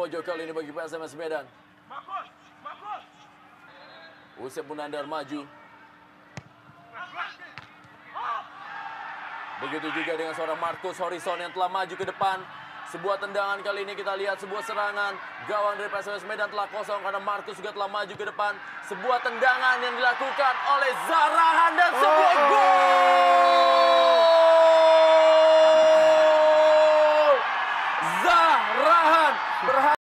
Pojok kali ini bagi PSMS Medan. Usep Munandar maju. Begitu juga dengan seorang Marcus Horizon yang telah maju ke depan. Sebuah tendangan kali ini kita lihat sebuah serangan. Gawang dari PSMS Medan telah kosong karena Marcus juga telah maju ke depan. Sebuah tendangan yang dilakukan oleh Zarahan dan sebuah oh. gol. Zarahan Perhatian.